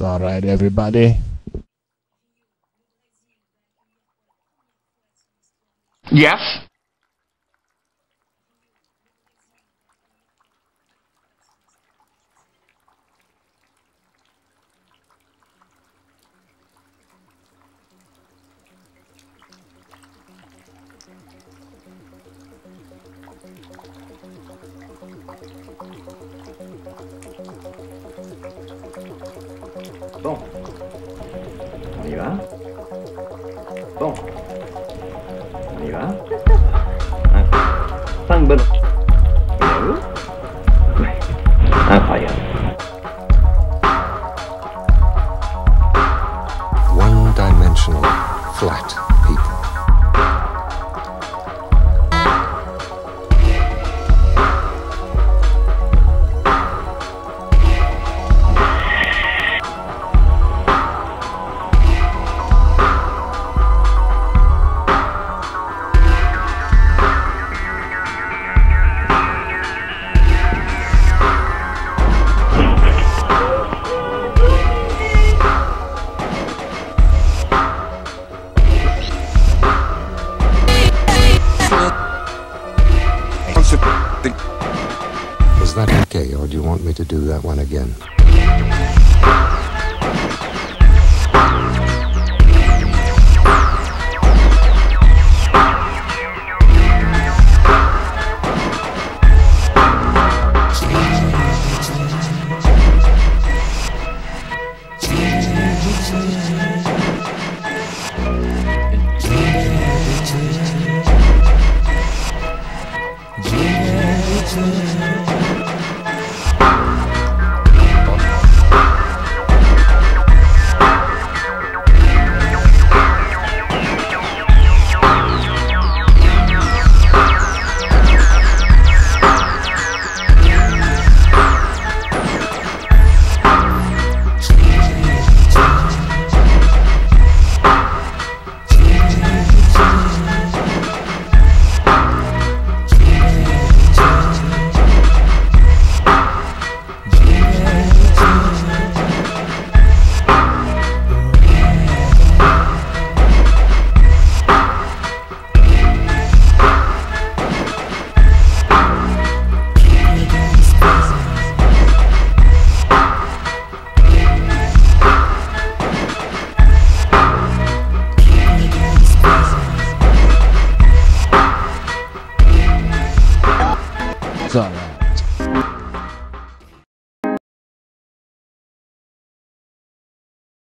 It's alright, everybody. Yes? Bon. On y va Bon. On y va Un, Cinq bonnes. Incroyable. One dimensional, flat. okay, or do you want me to do that one again? 算了。